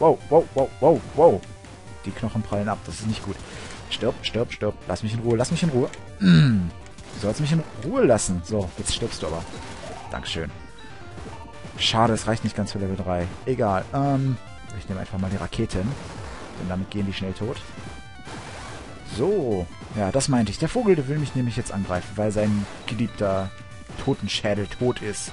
wow, wow, wow, wow, wow. Die Knochen prallen ab, das ist nicht gut. Stirb, stirb, stirb. Lass mich in Ruhe, lass mich in Ruhe. Du sollst mich in Ruhe lassen. So, jetzt stirbst du aber. Dankeschön. Schade, es reicht nicht ganz für Level 3. Egal. Ähm, ich nehme einfach mal die Raketen. Denn damit gehen die schnell tot. So. Ja, das meinte ich. Der Vogel, der will mich nämlich jetzt angreifen, weil sein geliebter Totenschädel tot ist.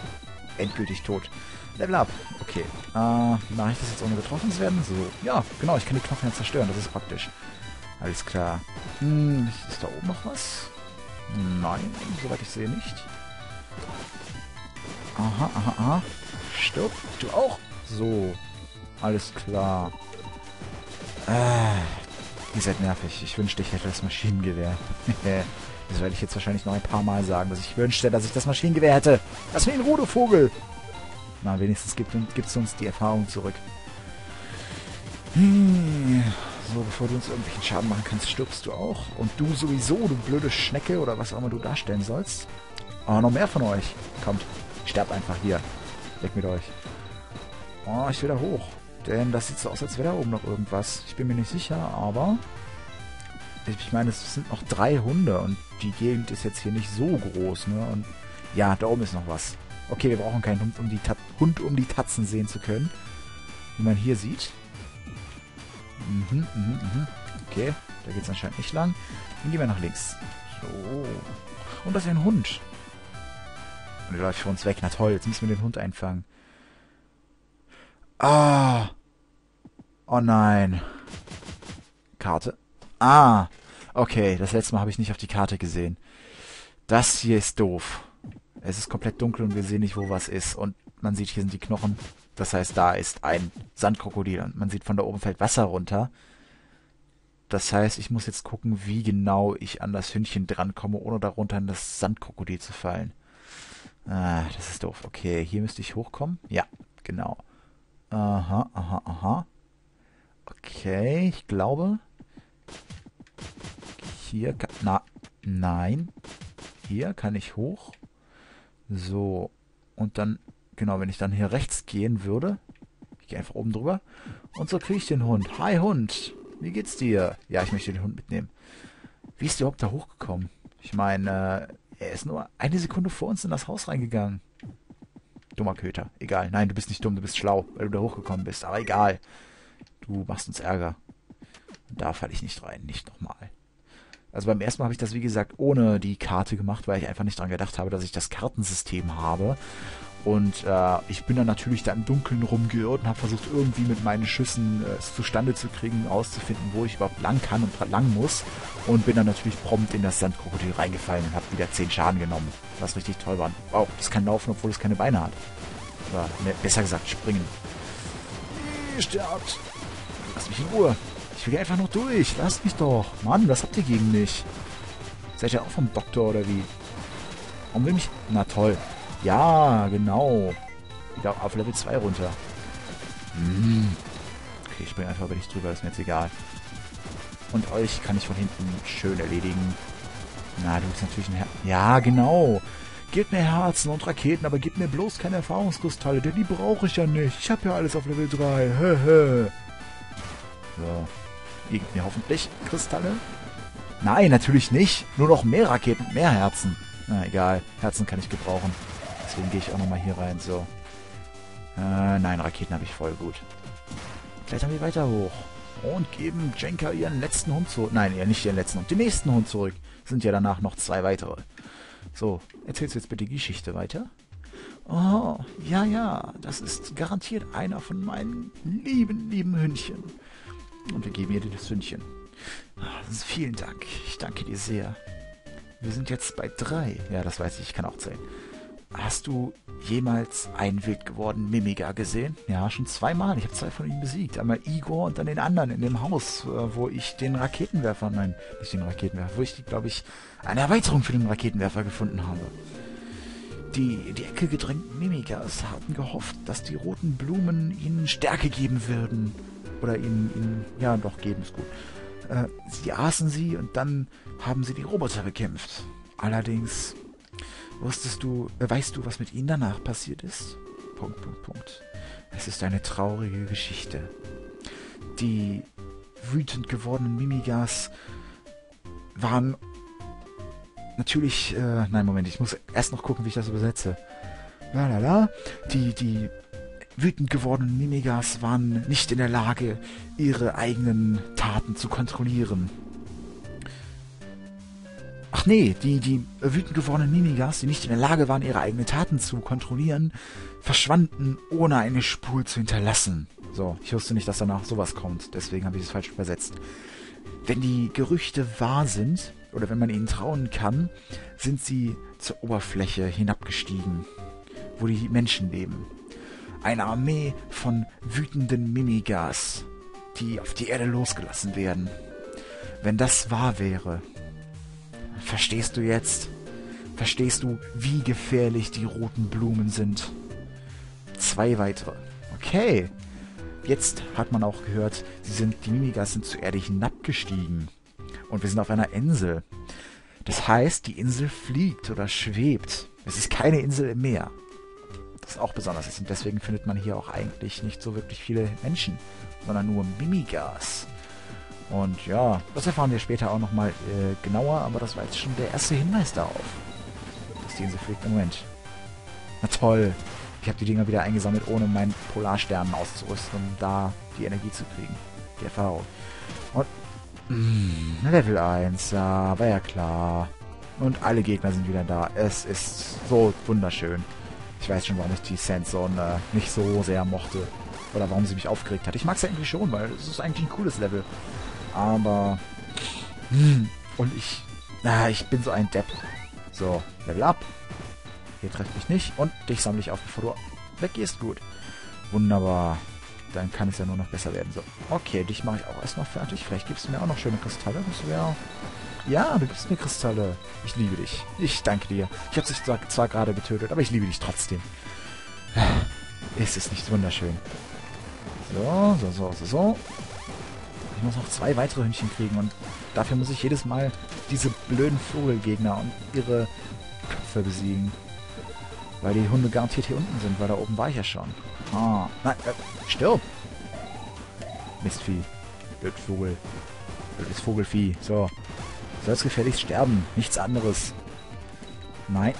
Endgültig tot. Level up. Okay. Äh, wie mache ich das jetzt ohne getroffen zu werden? So. Ja, genau. Ich kann die Knochen jetzt zerstören. Das ist praktisch. Alles klar. Hm, ist da oben noch was? Nein, soweit ich sehe nicht. Aha, aha, aha. Stirb. Du auch? So. Alles klar. Äh, ihr seid nervig. Ich wünschte, ich hätte das Maschinengewehr. das werde ich jetzt wahrscheinlich noch ein paar Mal sagen, dass ich wünschte, dass ich das Maschinengewehr hätte. Lass mich in Ruhe, Vogel. Na, wenigstens gibt es uns die Erfahrung zurück. Hm. So, bevor du uns irgendwelchen Schaden machen kannst, stirbst du auch. Und du sowieso, du blöde Schnecke oder was auch immer du darstellen sollst. Oh, noch mehr von euch. Kommt, sterbt einfach hier. Weg mit euch. Oh, ich will da hoch. Denn das sieht so aus, als wäre da oben noch irgendwas. Ich bin mir nicht sicher, aber... Ich meine, es sind noch drei Hunde und die Gegend ist jetzt hier nicht so groß, ne? Und ja, da oben ist noch was. Okay, wir brauchen keinen Hund, um die, Hund, um die Tatzen sehen zu können. Wie man hier sieht. Mhm, mhm, mhm. Okay, da geht es anscheinend nicht lang. Dann gehen wir nach links. So. Und das ist ein Hund. Und der läuft für uns weg. Na toll, jetzt müssen wir den Hund einfangen. Ah. Oh nein. Karte. Ah. Okay, das letzte Mal habe ich nicht auf die Karte gesehen. Das hier ist doof. Es ist komplett dunkel und wir sehen nicht, wo was ist. Und man sieht, hier sind die Knochen. Das heißt, da ist ein Sandkrokodil und man sieht von da oben fällt Wasser runter. Das heißt, ich muss jetzt gucken, wie genau ich an das Hündchen drankomme, ohne darunter in das Sandkrokodil zu fallen. Ah, das ist doof. Okay, hier müsste ich hochkommen. Ja, genau. Aha, aha, aha. Okay, ich glaube. Hier kann. Na, nein. Hier kann ich hoch. So. Und dann Genau, wenn ich dann hier rechts gehen würde. Ich gehe einfach oben drüber. Und so kriege ich den Hund. Hi Hund, wie geht's dir? Ja, ich möchte den Hund mitnehmen. Wie ist der überhaupt da hochgekommen? Ich meine, äh, er ist nur eine Sekunde vor uns in das Haus reingegangen. Dummer Köter. Egal. Nein, du bist nicht dumm, du bist schlau, weil du da hochgekommen bist. Aber egal. Du machst uns Ärger. Da falle ich nicht rein. Nicht nochmal. Also beim ersten Mal habe ich das, wie gesagt, ohne die Karte gemacht, weil ich einfach nicht dran gedacht habe, dass ich das Kartensystem habe. Und äh, ich bin dann natürlich da im Dunkeln rumgeirrt und habe versucht, irgendwie mit meinen Schüssen äh, es zustande zu kriegen, auszufinden, wo ich überhaupt lang kann und lang muss. Und bin dann natürlich prompt in das Sandkrokodil reingefallen und habe wieder 10 Schaden genommen. Was richtig toll war. Wow, das kann laufen, obwohl es keine Beine hat. Oder ne, besser gesagt, springen. Sterbt! Lass mich in Ruhe. Ich will einfach noch durch. Lasst mich doch. Mann, was habt ihr gegen mich? Seid ihr auch vom Doktor oder wie? Warum will mich... Na toll. Ja, genau. Wieder auf Level 2 runter. Hm. Okay, ich springe einfach über dich drüber, ist mir jetzt egal. Und euch kann ich von hinten schön erledigen. Na, du bist natürlich ein Herz. Ja, genau. Gebt mir Herzen und Raketen, aber gebt mir bloß keine Erfahrungskristalle, denn die brauche ich ja nicht. Ich habe ja alles auf Level 3. Höhö. So. Mir hoffentlich Kristalle. Nein, natürlich nicht. Nur noch mehr Raketen, mehr Herzen. Na, egal. Herzen kann ich gebrauchen. Deswegen gehe ich auch nochmal hier rein. So. Äh, nein, Raketen habe ich voll gut. Klettern wir weiter hoch. Und geben Jenka ihren letzten Hund zurück. Nein, ja nicht ihren letzten Hund. Den nächsten Hund zurück. Sind ja danach noch zwei weitere. So, erzählst du jetzt bitte die Geschichte weiter? Oh, ja, ja, das ist garantiert einer von meinen lieben, lieben Hündchen. Und wir geben ihr das Hündchen. Also vielen Dank. Ich danke dir sehr. Wir sind jetzt bei drei. Ja, das weiß ich. Ich kann auch zählen. Hast du jemals einen wild gewordenen Mimiga gesehen? Ja, schon zweimal. Ich habe zwei von ihnen besiegt. Einmal Igor und dann den anderen in dem Haus, äh, wo ich den Raketenwerfer, nein, nicht den Raketenwerfer, wo ich, glaube ich, eine Erweiterung für den Raketenwerfer gefunden habe. Die, die Ecke gedrängten Mimigas hatten gehofft, dass die roten Blumen ihnen Stärke geben würden. Oder ihnen, ihnen ja, doch, geben ist gut. Äh, sie aßen sie und dann haben sie die Roboter bekämpft. Allerdings Wusstest du, äh, weißt du, was mit ihnen danach passiert ist? Punkt, Punkt, Punkt. Es ist eine traurige Geschichte. die wütend gewordenen Mimigas waren natürlich, äh, nein, Moment, ich muss erst noch gucken, wie ich das übersetze. Lalala, die, die wütend gewordenen Mimigas waren nicht in der Lage, ihre eigenen Taten zu kontrollieren. Ach nee, die, die wütend gewordenen Mimigas, die nicht in der Lage waren, ihre eigenen Taten zu kontrollieren, verschwanden, ohne eine Spur zu hinterlassen. So, ich wusste nicht, dass danach sowas kommt, deswegen habe ich es falsch übersetzt. Wenn die Gerüchte wahr sind, oder wenn man ihnen trauen kann, sind sie zur Oberfläche hinabgestiegen, wo die Menschen leben. Eine Armee von wütenden Mimigas, die auf die Erde losgelassen werden. Wenn das wahr wäre, verstehst du jetzt? Verstehst du, wie gefährlich die roten Blumen sind? Zwei weitere. Okay. Jetzt hat man auch gehört, sie sind, die Mimigas sind zur Erde hinabgestiegen. Und wir sind auf einer Insel. Das heißt, die Insel fliegt oder schwebt. Es ist keine Insel im Meer. Das auch besonders ist. Und deswegen findet man hier auch eigentlich nicht so wirklich viele Menschen, sondern nur Mimigas. Und ja, das erfahren wir später auch nochmal äh, genauer, aber das war jetzt schon der erste Hinweis darauf, dass die Insel fliegt. Moment. Na toll. Ich habe die Dinger wieder eingesammelt, ohne meinen Polarsternen auszurüsten, um da die Energie zu kriegen. Die Erfahrung. Und mh, mm, Level 1, ja, war ja klar. Und alle Gegner sind wieder da. Es ist so wunderschön. Ich weiß schon, warum ich die Sandzone äh, nicht so sehr mochte. Oder warum sie mich aufgeregt hat. Ich mag es eigentlich schon, weil es ist eigentlich ein cooles Level. Aber... Hm, und ich... Na, ich bin so ein Depp. So, Level up. Hier trefft mich nicht. Und dich sammle ich auf, bevor du weggehst. Gut. Wunderbar. Dann kann es ja nur noch besser werden. So, okay, dich mache ich auch erstmal fertig. Vielleicht gibst du mir auch noch schöne Kristalle. Das wäre... Ja, du gibst mir Kristalle. Ich liebe dich. Ich danke dir. Ich habe dich zwar, zwar gerade getötet, aber ich liebe dich trotzdem. Ist es nicht wunderschön? So, so, so, so, so. Ich muss noch zwei weitere Hündchen kriegen und dafür muss ich jedes Mal diese blöden Vogelgegner und ihre Köpfe besiegen. Weil die Hunde garantiert hier unten sind, weil da oben war ich ja schon. Ah, nein, äh, stirb! Mistvieh. Blödvogel. Blödes Vogelvieh. So. Sollst gefälligst sterben. Nichts anderes. Nein.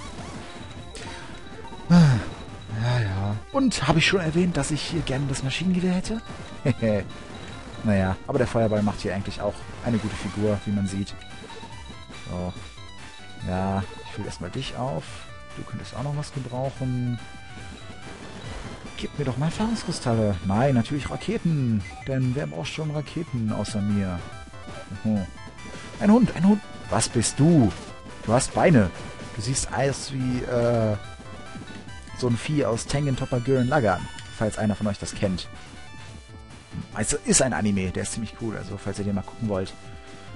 Ja, ja. Und habe ich schon erwähnt, dass ich hier gerne das Maschinengewehr hätte? naja, aber der Feuerball macht hier eigentlich auch eine gute Figur, wie man sieht. So. Ja, ich fülle erstmal dich auf. Du könntest auch noch was gebrauchen. Gib mir doch mal Erfahrungskristalle. Nein, natürlich Raketen. Denn wer braucht schon Raketen außer mir? Mhm. Ein Hund, ein Hund. Was bist du? Du hast Beine. Du siehst aus wie äh, so ein Vieh aus Tengen Topper Gurren Lagann, falls einer von euch das kennt. Also ist ein Anime, der ist ziemlich cool, also falls ihr den mal gucken wollt.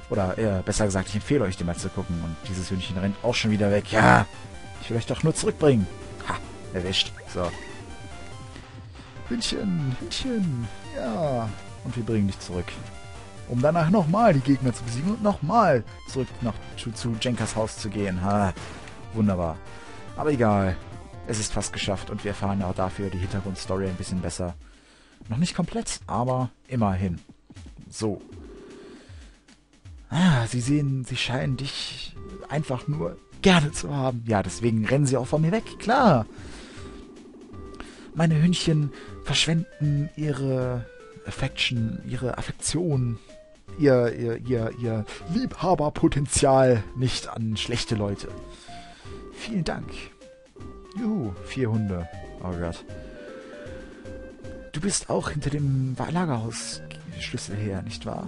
Oder äh, besser gesagt, ich empfehle euch, den mal zu gucken. Und dieses Hündchen rennt auch schon wieder weg. Ja, ich will euch doch nur zurückbringen. Ha, erwischt. So. Hündchen, Hündchen. Ja. Und wir bringen dich zurück. Um danach nochmal die Gegner zu besiegen und nochmal zurück nach, zu, zu Jenkas Haus zu gehen. Ha. Wunderbar. Aber egal. Es ist fast geschafft und wir erfahren auch dafür die Hintergrundstory ein bisschen besser. Noch nicht komplett, aber immerhin. So. Ah, sie sehen, sie scheinen dich einfach nur gerne zu haben. Ja, deswegen rennen sie auch von mir weg, klar. Meine Hündchen verschwenden ihre Affection, ihre Affektion, ihr, ihr, ihr, ihr Liebhaberpotenzial nicht an schlechte Leute. Vielen Dank. Juhu, vier Hunde. Oh Gott. Du bist auch hinter dem Lagerhausschlüssel her, nicht wahr?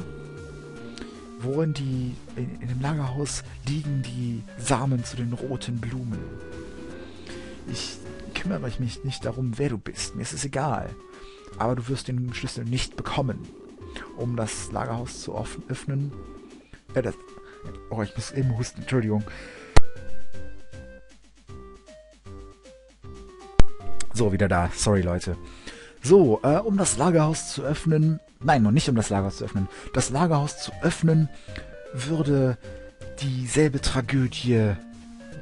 Worin die, in, in dem Lagerhaus liegen die Samen zu den roten Blumen. Ich kümmere mich nicht darum, wer du bist. Mir ist es egal. Aber du wirst den Schlüssel nicht bekommen. Um das Lagerhaus zu öffnen. Äh, das, oh, ich muss eben husten. Entschuldigung. So, wieder da. Sorry, Leute. So, äh, um das Lagerhaus zu öffnen. Nein, noch nicht um das Lagerhaus zu öffnen. Das Lagerhaus zu öffnen würde dieselbe Tragödie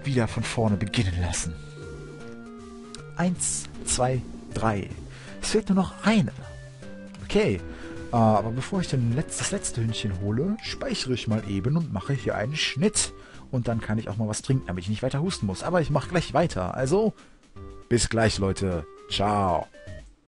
wieder von vorne beginnen lassen. Eins, zwei, drei. Es fehlt nur noch eine. Okay. Aber bevor ich letzt, das letzte Hündchen hole, speichere ich mal eben und mache hier einen Schnitt. Und dann kann ich auch mal was trinken, damit ich nicht weiter husten muss. Aber ich mache gleich weiter. Also, bis gleich, Leute. Ciao.